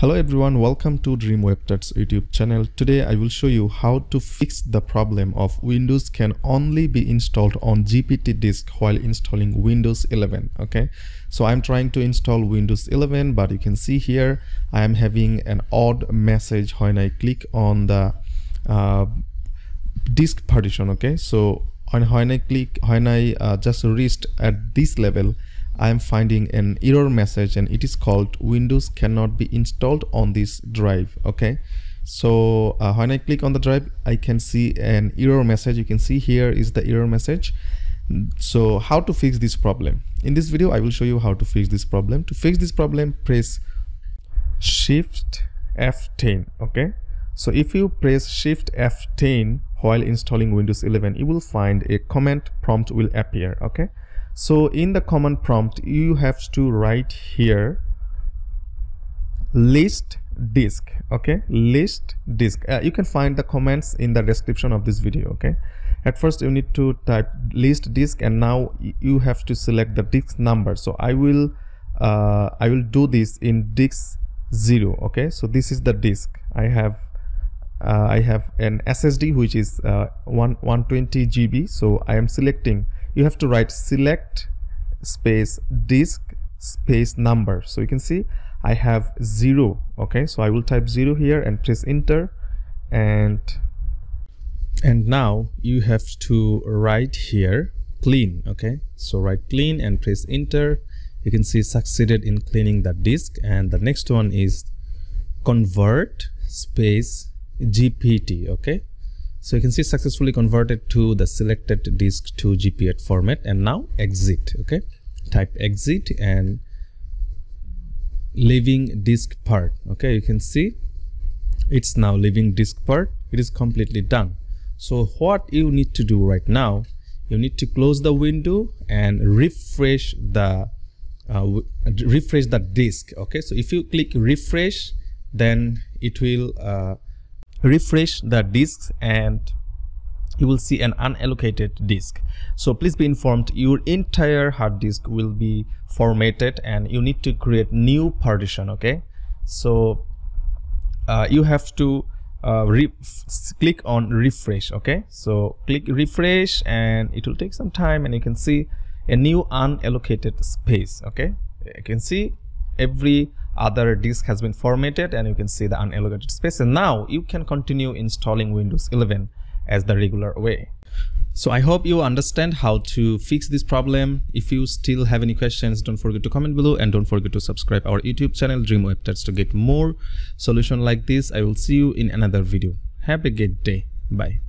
Hello everyone, welcome to Dream Web Tuts YouTube channel. Today I will show you how to fix the problem of Windows can only be installed on GPT disk while installing Windows 11. Okay, so I'm trying to install Windows 11, but you can see here I am having an odd message when I click on the uh, disk partition. Okay, so when I click, when I uh, just reached at this level, I am finding an error message and it is called Windows cannot be installed on this drive okay? So uh, when I click on the drive I can see an error message. You can see here is the error message. So how to fix this problem? In this video I will show you how to fix this problem. To fix this problem press shift F10 okay? So if you press shift F10 while installing Windows 11 you will find a command prompt will appear okay so in the command prompt you have to write here list disk okay? List disk. Uh, you can find the comments in the description of this video okay? At first you need to type list disk and now you have to select the disk number. So i will uh, i will do this in disk 0 okay? So this is the disk. I have uh, i have an ssd which is uh, 1 120 gb so i am selecting you have to write select space disk space number. So you can see I have zero okay? So I will type zero here and press enter. And and now you have to write here clean okay? So write clean and press enter. You can see succeeded in cleaning the disk. And the next one is convert space gpt okay so you can see successfully converted to the selected disk to gpt format. And now exit okay? Type exit and leaving DiskPart okay? You can see it's now leaving DiskPart. It is completely done. So what you need to do right now you need to close the window and refresh the uh, refresh the disk okay? So if you click refresh then it will uh, refresh the disks and you will see an unallocated disk. So please be informed your entire hard disk will be formatted and you need to create new partition okay? So uh, you have to uh, click on refresh okay? So click refresh and it will take some time and you can see a new unallocated space okay? You can see every other disk has been formatted and you can see the unallocated space and now you can continue installing Windows 11 as the regular way. So I hope you understand how to fix this problem. If you still have any questions, don't forget to comment below and don't forget to subscribe our YouTube channel Dream Web Tuts to get more solution like this. I will see you in another video. Have a good day. Bye.